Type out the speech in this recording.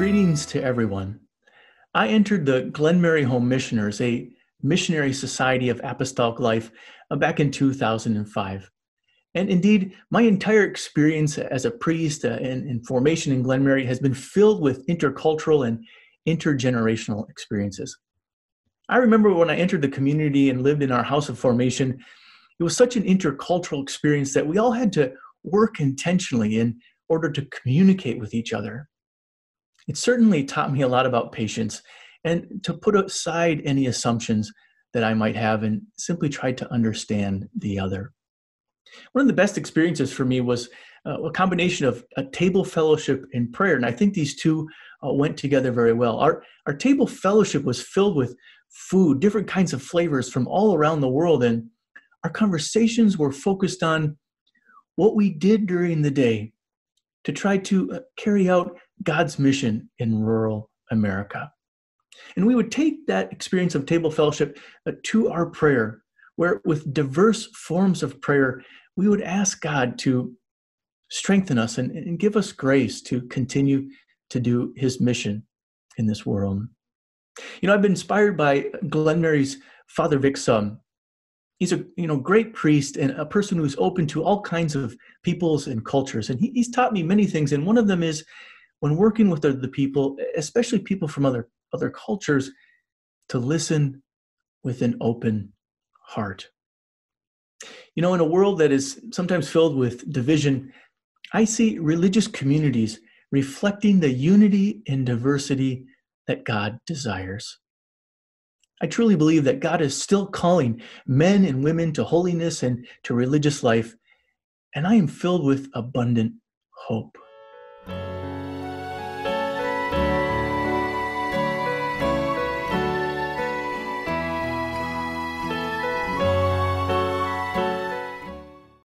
Greetings to everyone. I entered the Glenmary Home Missioners, a missionary society of apostolic life, uh, back in 2005. And indeed, my entire experience as a priest uh, in, in formation in Glenmary has been filled with intercultural and intergenerational experiences. I remember when I entered the community and lived in our house of formation, it was such an intercultural experience that we all had to work intentionally in order to communicate with each other it certainly taught me a lot about patience and to put aside any assumptions that I might have and simply try to understand the other. One of the best experiences for me was uh, a combination of a table fellowship and prayer, and I think these two uh, went together very well. Our, our table fellowship was filled with food, different kinds of flavors from all around the world, and our conversations were focused on what we did during the day to try to uh, carry out God's mission in rural America. And we would take that experience of table fellowship uh, to our prayer, where with diverse forms of prayer, we would ask God to strengthen us and, and give us grace to continue to do his mission in this world. You know, I've been inspired by Glenmary's Father Vic Subb. He's a you know great priest and a person who's open to all kinds of peoples and cultures. And he, he's taught me many things. And one of them is when working with the, the people, especially people from other other cultures, to listen with an open heart. You know, in a world that is sometimes filled with division, I see religious communities reflecting the unity and diversity that God desires. I truly believe that God is still calling men and women to holiness and to religious life, and I am filled with abundant hope.